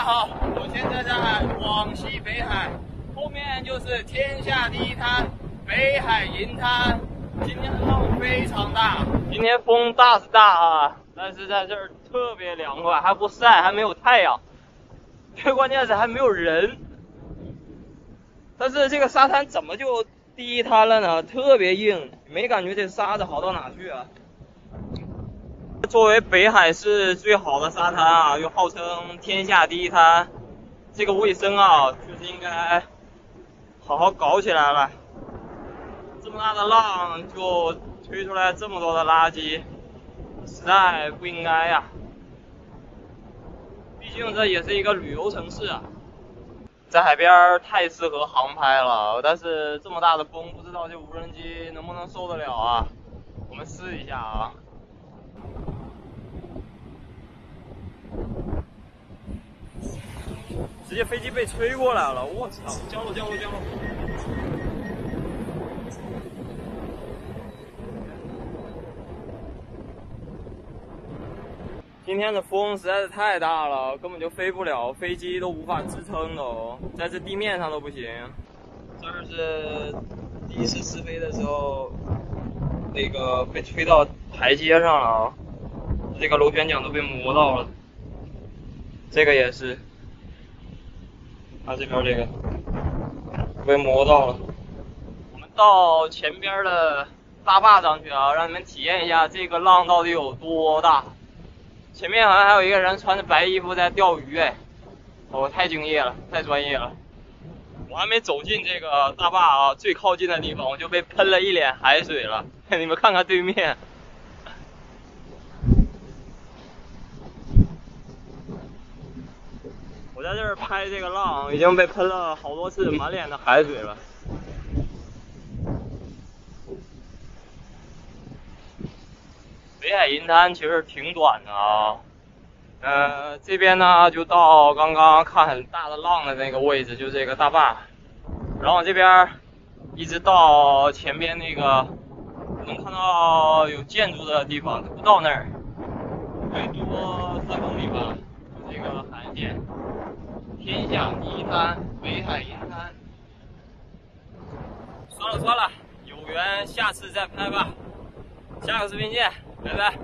大家好，我现在在广西北海，后面就是天下第一滩北海银滩。今天的浪非常大，今天风大是大啊，但是在这儿特别凉快，还不晒，还没有太阳，最关键是还没有人。但是这个沙滩怎么就第一滩了呢？特别硬，没感觉这沙子好到哪去啊？作为北海市最好的沙滩啊，又号称天下第一滩，这个卫生啊，确实应该好好搞起来了。这么大的浪就推出来这么多的垃圾，实在不应该呀。毕竟这也是一个旅游城市啊，在海边太适合航拍了。但是这么大的风，不知道这无人机能不能受得了啊？我们试一下啊。直接飞机被吹过来了，我操！降落降落降落！今天的风实在是太大了，根本就飞不了，飞机都无法支撑的哦，在这地面上都不行。这儿是第一次试飞的时候，那个被吹到台阶上了啊，这个螺旋桨都被磨到了，这个也是。它这边这个被磨到了，我们到前边的大坝上去啊，让你们体验一下这个浪到底有多大。前面好像还有一个人穿着白衣服在钓鱼哎，我太敬业了，太专业了。我还没走进这个大坝啊，最靠近的地方我就被喷了一脸海水了，你们看看对面。我在这儿拍这个浪，已经被喷了好多次，满脸的海水了。北海银滩其实挺短的啊，呃，这边呢就到刚刚看很大的浪的那个位置，就这个大坝，然后这边一直到前边那个能看到有建筑的地方，不到那儿，最多三公里吧，这个海岸线。天下第一滩，北海银滩。算了算了，有缘下次再拍吧。下个视频见，拜拜。